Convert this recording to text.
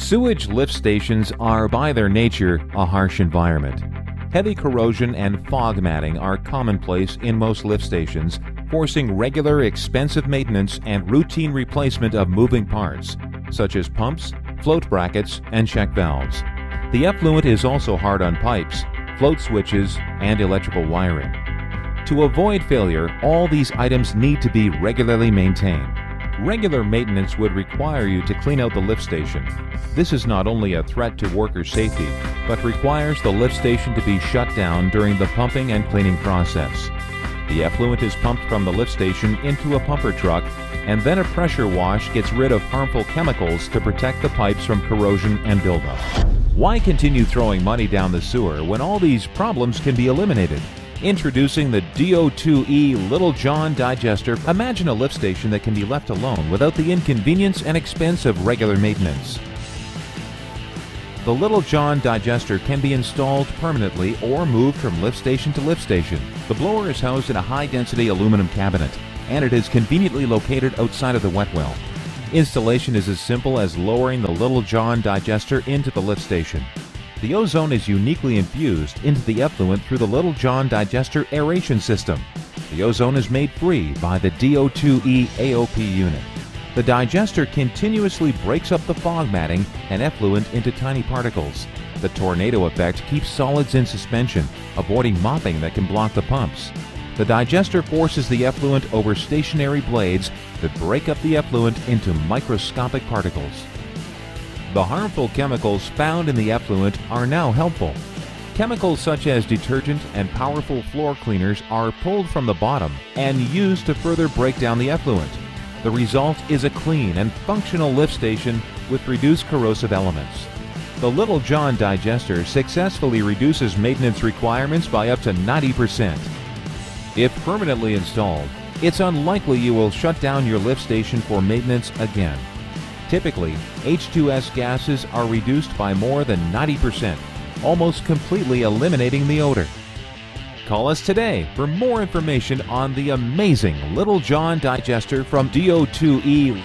Sewage lift stations are, by their nature, a harsh environment. Heavy corrosion and FOG matting are commonplace in most lift stations, forcing regular, expensive maintenance and routine replacement of moving parts, such as pumps, float brackets, and check valves. The effluent is also hard on pipes, float switches, and electrical wiring. To avoid failure, all these items need to be regularly maintained. Regular maintenance would require you to clean out the lift station. This is not only a threat to worker safety, but requires the lift station to be shut down during the pumping and cleaning process. The effluent is pumped from the lift station into a pumper truck, and then a pressure wash gets rid of harmful chemicals to protect the pipes from corrosion and buildup. Why continue throwing money down the sewer when all these problems can be eliminated? Introducing the DO2E Little John Digester. Imagine a lift station that can be left alone without the inconvenience and expense of regular maintenance. The Little John digester can be installed permanently or moved from lift station to lift station. The blower is housed in a high-density aluminum cabinet, and it is conveniently located outside of the wet well. Installation is as simple as lowering the Little John digester into the lift station. The ozone is uniquely infused into the effluent through the Little John digester aeration system. The ozone is made free by the DO2E AOP unit. The digester continuously breaks up the FOG matting and effluent into tiny particles. The tornado effect keeps solids in suspension, avoiding mopping that can block the pumps. The digester forces the effluent over stationary blades that break up the effluent into microscopic particles. The harmful chemicals found in the effluent are now helpful. Chemicals such as detergent and powerful floor cleaners are pulled from the bottom and used to further break down the effluent. The result is a clean and functional lift station with reduced corrosive elements. The Little John digester successfully reduces maintenance requirements by up to 90%. If permanently installed, it's unlikely you will shut down your lift station for maintenance again. Typically, H2S gases are reduced by more than 90%, almost completely eliminating the odor. Call us today for more information on the amazing Little John digester from DO2E